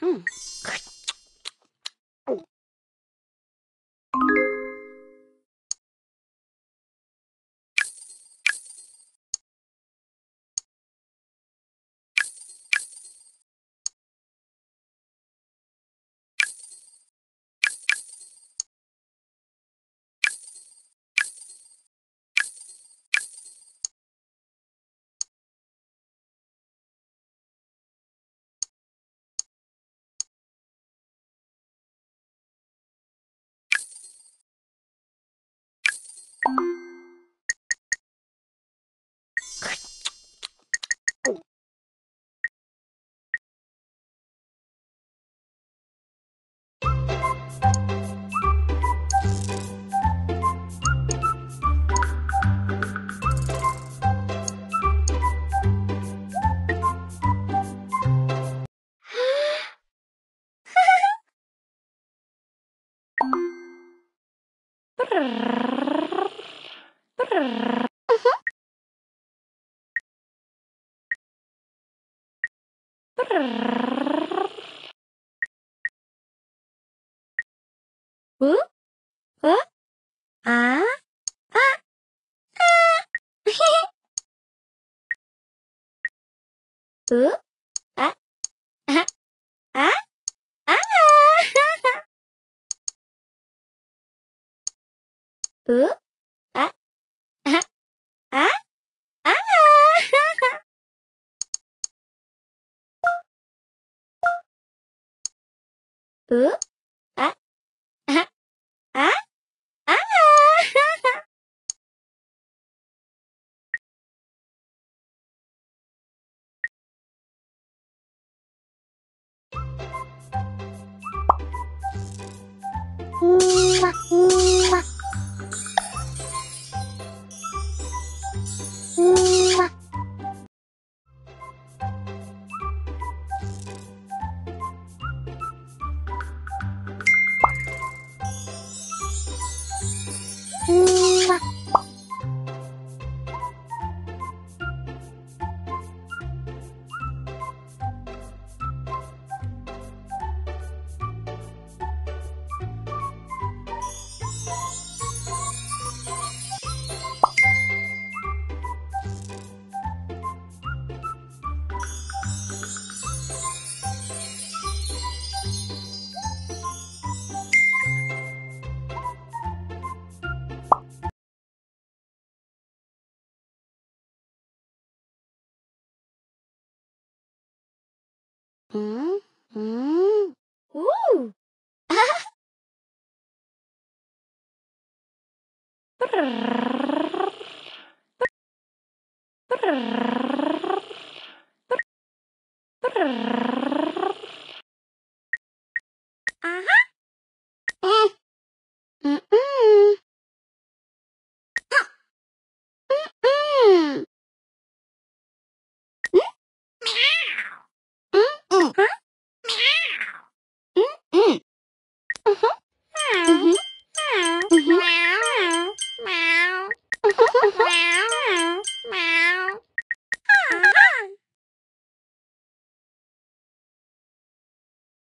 嗯。Hmm. ううあああうああああうう？あ、あ、あ、あ、あ、あ、あ、Ah? Ah? Ah? Ah? Hmm. Ooh. 嗯哼。